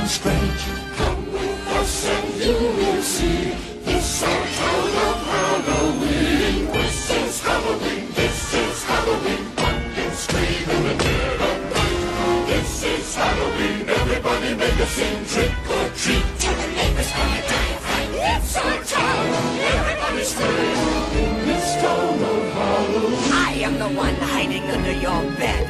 something strange. Come with us and you will see. This our town of Halloween. This is Halloween. This is Halloween. Pumpkins scream in the dead of night. This is Halloween. Everybody make a scene. Trick or treat. Tell the neighbors how you die of. It's our town. Everybody scream. In this town of Halloween. I am the one hiding under your bed.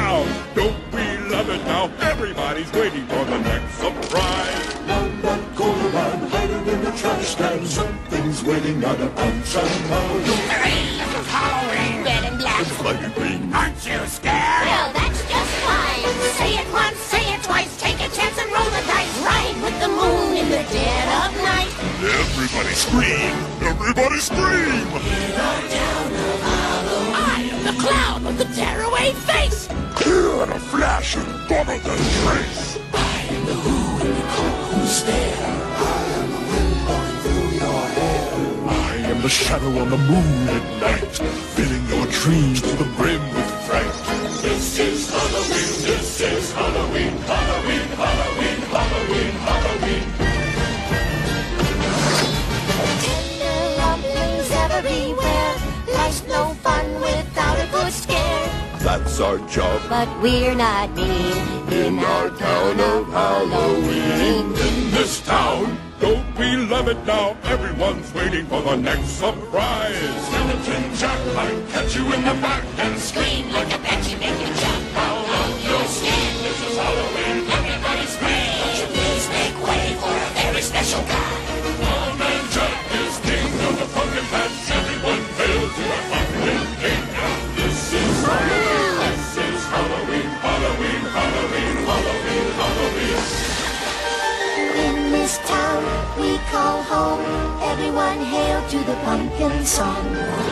Halloween. Halloween. Red and black. Aren't you scared? Well, that's just fine. Say it once, say it twice, take a chance and roll the dice. Ride with the moon in the dead of night. Everybody scream! Everybody scream! I am the clown with the tearaway face. Here in a flash and dumber than trace. The shadow on the moon at night, filling your dreams to the brim with fright. This is Halloween. This is Halloween. Halloween. Halloween. Halloween. Halloween. Tender rumblings everywhere. Life's no fun without a good scare. That's our job But we're not mean in our town of Halloween. In this town, don't we love it now? Everyone's waiting for the next surprise. Skeleton Jack might catch you in the back and scream like a banshee, make you Hail to the pumpkin song.